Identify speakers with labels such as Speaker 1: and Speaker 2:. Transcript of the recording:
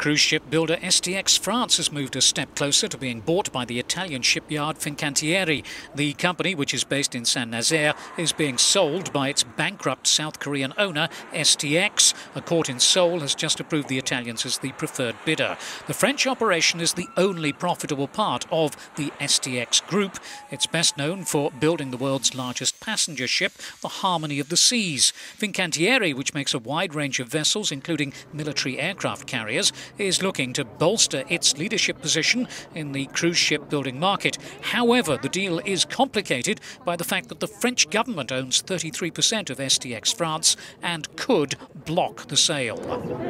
Speaker 1: Cruise ship builder STX France has moved a step closer to being bought by the Italian shipyard Fincantieri. The company, which is based in Saint Nazaire, is being sold by its bankrupt South Korean owner, STX. A court in Seoul has just approved the Italians as the preferred bidder. The French operation is the only profitable part of the STX group. It's best known for building the world's largest passenger ship, the Harmony of the Seas. Fincantieri, which makes a wide range of vessels, including military aircraft carriers, is looking to bolster its leadership position in the cruise ship building market. However, the deal is complicated by the fact that the French government owns 33% of STX France and could block the sale.